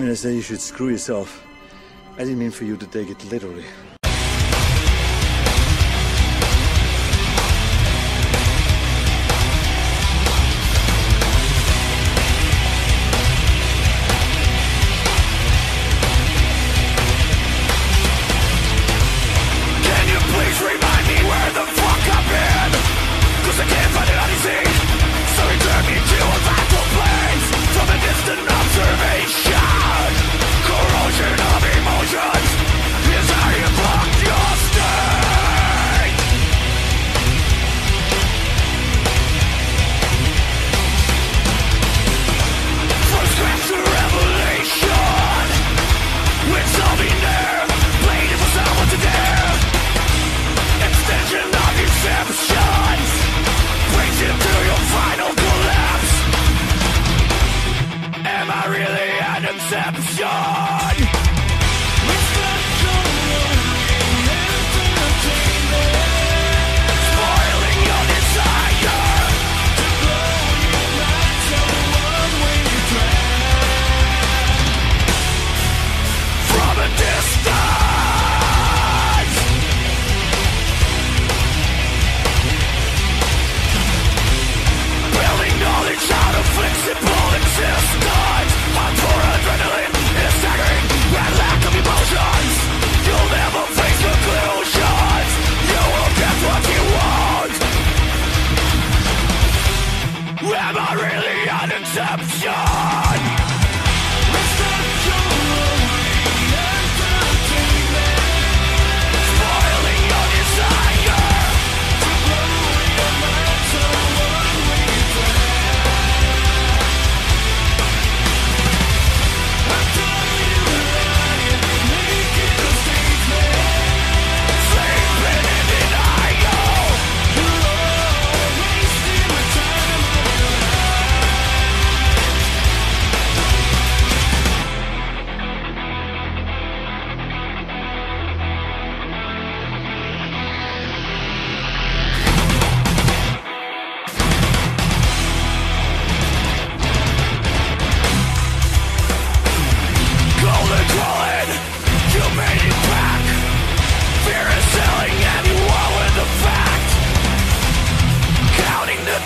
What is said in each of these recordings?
When I say you should screw yourself, I didn't mean for you to take it literally. Deception on!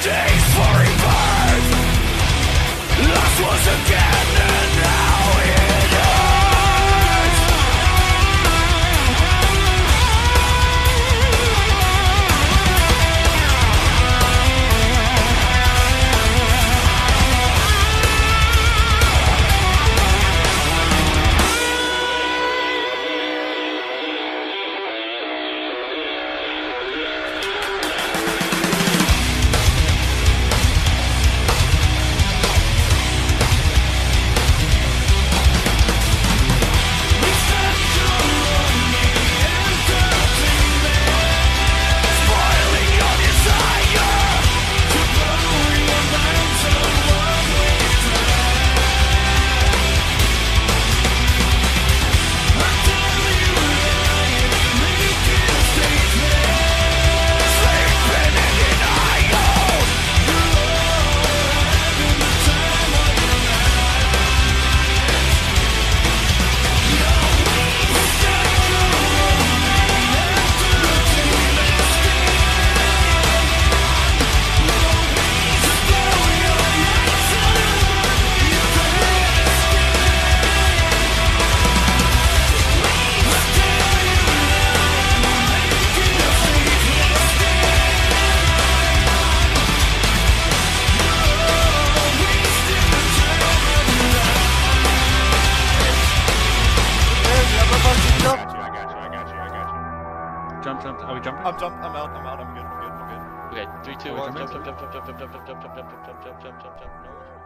days for rebirth Last one. jump, jump. Are we jumping? I'm jump. I'm out. I'm out. I'm good. I'm good. I'm good. Okay. Three, two, one. Jump, jump, jump, jump, jump, jump, jump, jump, jump, jump, jump, jump, jump, jump, jump. No.